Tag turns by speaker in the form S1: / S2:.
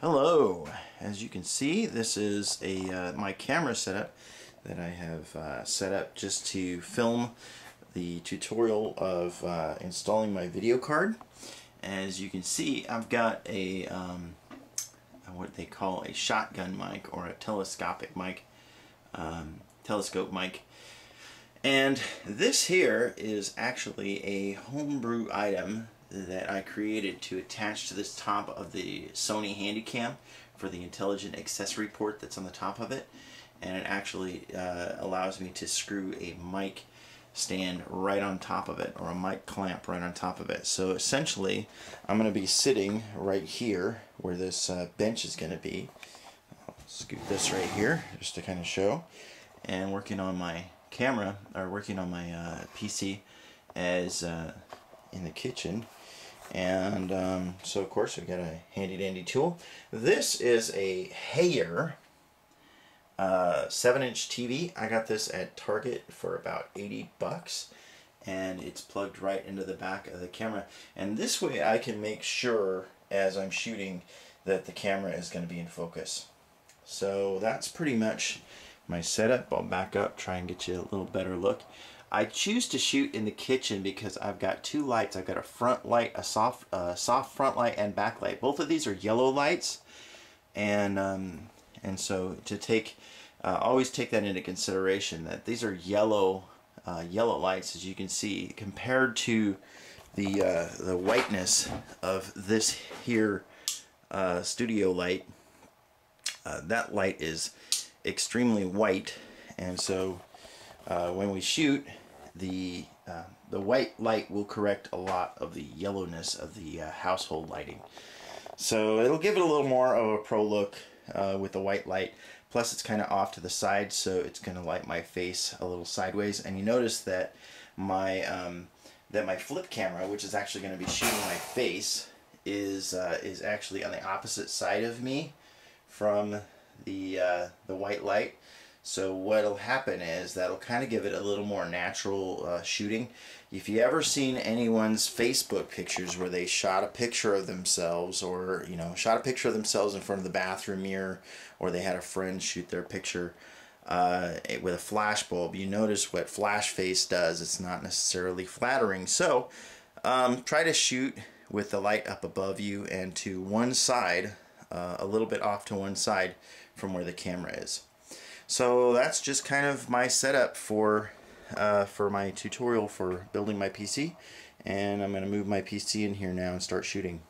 S1: Hello, as you can see this is a uh, my camera setup that I have uh, set up just to film the tutorial of uh, installing my video card. As you can see I've got a um, what they call a shotgun mic or a telescopic mic, um, telescope mic. And this here is actually a homebrew item that I created to attach to this top of the Sony Handycam for the intelligent accessory port that's on the top of it. And it actually uh, allows me to screw a mic stand right on top of it or a mic clamp right on top of it. So essentially I'm going to be sitting right here where this uh, bench is going to be. I'll scoot this right here just to kind of show. And working on my camera or working on my uh, PC as uh, in the kitchen and um, so of course we've got a handy dandy tool. This is a Haier uh, 7 inch TV. I got this at Target for about 80 bucks and it's plugged right into the back of the camera and this way I can make sure as I'm shooting that the camera is going to be in focus. So that's pretty much my setup. I'll back up, try and get you a little better look. I choose to shoot in the kitchen because I've got two lights. I've got a front light, a soft, uh, soft front light, and back light. Both of these are yellow lights, and um, and so to take, uh, always take that into consideration that these are yellow, uh, yellow lights, as you can see, compared to the uh, the whiteness of this here uh, studio light. Uh, that light is extremely white, and so uh, when we shoot, the uh, the white light will correct a lot of the yellowness of the uh, household lighting. So it'll give it a little more of a pro look uh, with the white light. Plus it's kind of off to the side, so it's going to light my face a little sideways. And you notice that my um, that my flip camera, which is actually going to be shooting my face, is uh, is actually on the opposite side of me from the uh, the white light. So what'll happen is that'll kind of give it a little more natural uh, shooting. If you ever seen anyone's Facebook pictures where they shot a picture of themselves or, you know, shot a picture of themselves in front of the bathroom mirror or they had a friend shoot their picture uh, with a flash bulb, you notice what flash face does. It's not necessarily flattering. So um, try to shoot with the light up above you and to one side, uh, a little bit off to one side from where the camera is. So that's just kind of my setup for uh, for my tutorial for building my PC and I'm going to move my PC in here now and start shooting.